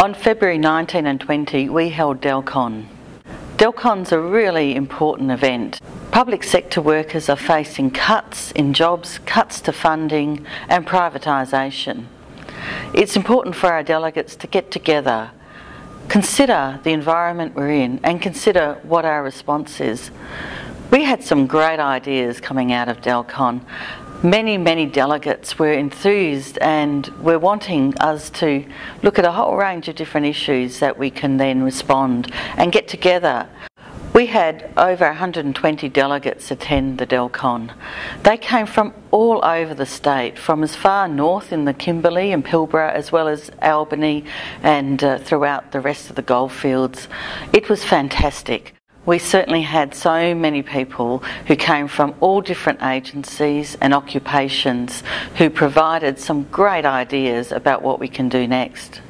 On February 19 and 20, we held Delcon. Delcon's a really important event. Public sector workers are facing cuts in jobs, cuts to funding, and privatisation. It's important for our delegates to get together, consider the environment we're in, and consider what our response is. We had some great ideas coming out of Delcon. Many, many delegates were enthused and were wanting us to look at a whole range of different issues that we can then respond and get together. We had over 120 delegates attend the Delcon. They came from all over the state, from as far north in the Kimberley and Pilbara as well as Albany and uh, throughout the rest of the goldfields. It was fantastic we certainly had so many people who came from all different agencies and occupations who provided some great ideas about what we can do next.